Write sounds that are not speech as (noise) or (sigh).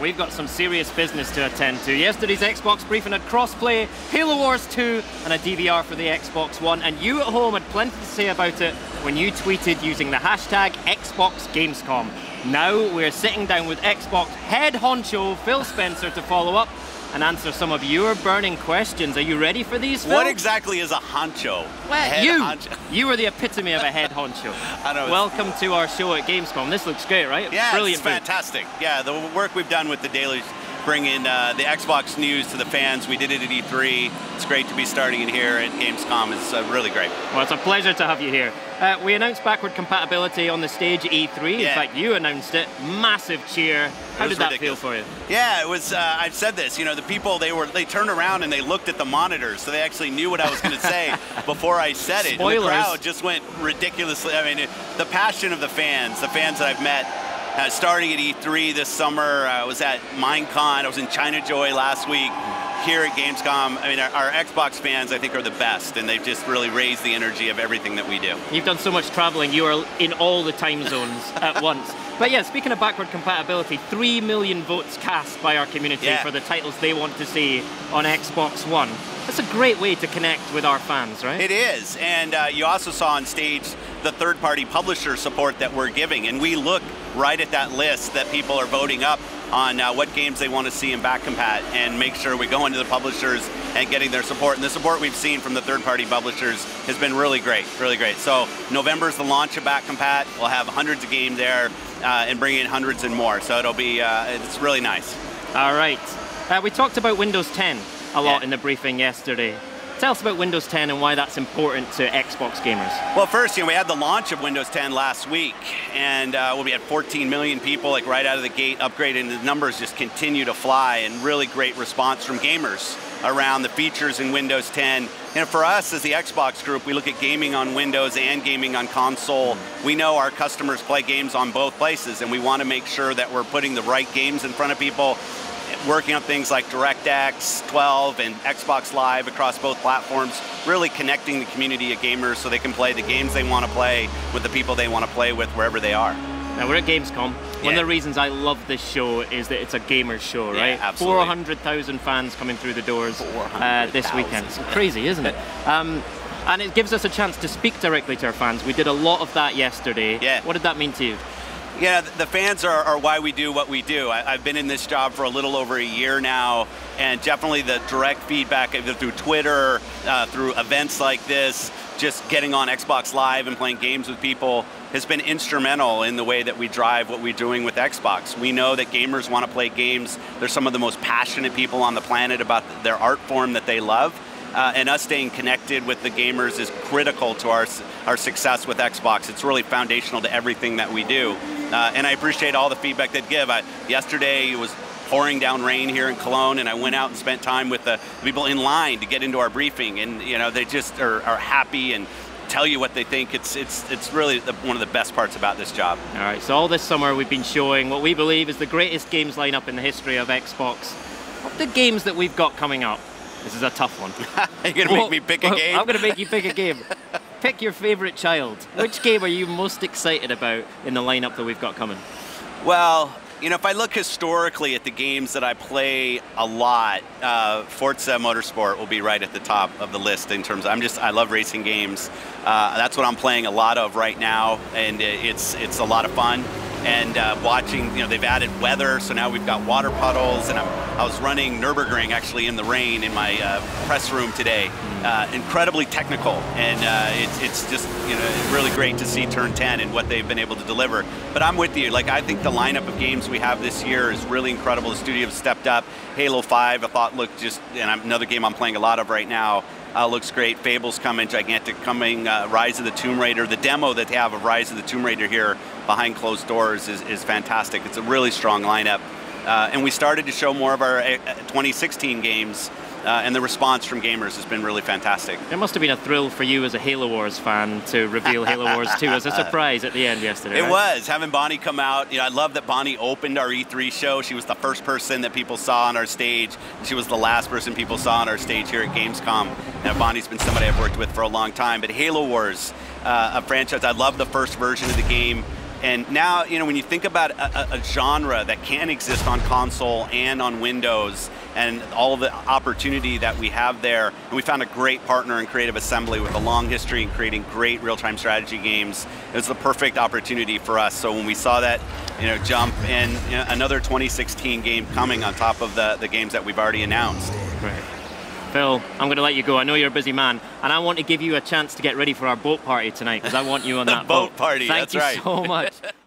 we've got some serious business to attend to. Yesterday's Xbox briefing had crossplay, Halo Wars 2, and a DVR for the Xbox One, and you at home had plenty to say about it when you tweeted using the hashtag XboxGamescom. Now we're sitting down with Xbox head honcho Phil Spencer to follow up and answer some of your burning questions. Are you ready for these, Phil? What exactly is a honcho? Well, you. Honcho. (laughs) You are the epitome of a head honcho. (laughs) I know. Welcome to our show at Gamescom. This looks great, right? Yeah, Brilliant it's fantastic. Yeah, the work we've done with the daily bringing uh, the Xbox news to the fans. We did it at E3. It's great to be starting it here at Gamescom. It's uh, really great. Well, it's a pleasure to have you here. Uh, we announced backward compatibility on the stage at E3. In fact, you announced it. Massive cheer. How did that ridiculous. feel for you? Yeah, it was. Uh, I've said this. You know, the people they were they turned around and they looked at the monitors, so they actually knew what I was going (laughs) to say before I said it. Spoilers. And the crowd just went ridiculously. I mean, it, the passion of the fans, the fans that I've met. Uh, starting at E3 this summer, I was at Minecon. I was in China Joy last week. Here at Gamescom, I mean, our, our, Xbox fans, I think, are the best, and they've just really raised the energy of everything that we do. You've done so much traveling. You are in all the time zones (laughs) at once. But yeah, speaking of backward compatibility, three million votes cast by our community yeah. for the titles they want to see on Xbox One. That's a great way to connect with our fans, right? It is, and uh, you also saw on stage the third-party publisher support that we're giving, and we look right at that list that people are voting up on uh, what games they want to see in back compat and make sure we go into the publishers and getting their support. And the support we've seen from the third-party publishers has been really great, really great. So November is the launch of back compat. We'll have hundreds of games there uh, and bring in hundreds and more. So it'll be, uh, it's really nice. All right. Uh, we talked about Windows 10 a lot Yeah. in the briefing yesterday. Tell us about Windows 10 and why that's important to Xbox gamers. Well, first, you know, we had the launch of Windows 10 last week, and uh, well, we had 14 million people, like right out of the gate, upgraded, and the numbers just continue to fly, and really great response from gamers around the features in Windows 10. And for us as the Xbox group, we look at gaming on Windows and gaming on console. We know our customers play games on both places, and we want to make sure that we're putting the right games in front of people working on things like DirectX 12 and Xbox Live across both platforms, really connecting the community of gamers so they can play the games they want to play with the people they want to play with wherever they are. Now we're at Gamescom. One of the reasons I love this show is that it's a gamers show, Yeah, right? absolutely. 400,000 fans coming through the doors uh, this weekend. It's crazy, isn't it? Um, and it gives us a chance to speak directly to our fans. We did a lot of that yesterday. Yeah. What did that mean to you? Yeah, the fans are, are why we do what we do. I, I've been in this job for a little over a year now, and definitely the direct feedback either through Twitter, uh, through events like this, just getting on Xbox Live and playing games with people has been instrumental in the way that we drive what we're doing with Xbox. We know that gamers want to play games. They're some of the most passionate people on the planet about their art form that they love. Uh, and us staying connected with the gamers is critical to our, our success with Xbox. It's really foundational to everything that we do. Uh, and I appreciate all the feedback they give. I, yesterday it was pouring down rain here in Cologne, and I went out and spent time with the people in line to get into our briefing, and you know they just are, are happy and tell you what they think. It's it's it's really the, one of the best parts about this job. All right, so all this summer we've been showing what we believe is the greatest games lineup in the history of Xbox. The games that we've got coming up, this is a tough one. (laughs) You're gonna make me pick a game. I'm going to make you pick a game. pick your favorite child. Which game are you most excited about in the lineup that we've got coming? Well, you know, if I look historically at the games that I play a lot, uh, Forza Motorsport will be right at the top of the list in terms. Of, I'm just I love racing games. Uh, that's what I'm playing a lot of right now, and it's it's a lot of fun. And uh, watching, you know, they've added weather, so now we've got water puddles, and I'm, I was running Nurburgring actually in the rain in my uh, press room today. Uh, incredibly technical, and uh, it's, it's just you know really great to see Turn 10 and what they've been able to deliver. But I'm with you. Like I think the lineup of games we have this year is really incredible. The studio has stepped up. Halo 5, I thought looked just, and I'm, another game I'm playing a lot of right now. Uh, looks great. Fable's coming, gigantic coming. Uh, Rise of the Tomb Raider. The demo that they have of Rise of the Tomb Raider here behind closed doors is, is fantastic. It's a really strong lineup. Uh, and we started to show more of our uh, 2016 games, uh, and the response from gamers has been really fantastic. It must have been a thrill for you as a Halo Wars fan to reveal Halo Wars 2 as a (laughs) surprise at the end yesterday. It right? was having Bonnie come out. You know, I love that Bonnie opened our E3 show. She was the first person that people saw on our stage. She was the last person people saw on our stage here at Gamescom. And Bonnie's been somebody I've worked with for a long time. But Halo Wars, uh, a franchise, I love the first version of the game. And now, you know, when you think about a, a, genre that can exist on console and on Windows, and all the opportunity that we have there, and we found a great partner in Creative Assembly with a long history in creating great real-time strategy games. It was the perfect opportunity for us. So when we saw that, you know, jump and you know, another 2016 game coming on top of the, the games that we've already announced. Phil, I'm going to let you go. I know you're a busy man, and I want to give you a chance to get ready for our boat party tonight because I want you on (laughs) that boat, boat. party. Thank that's you right. so much. (laughs)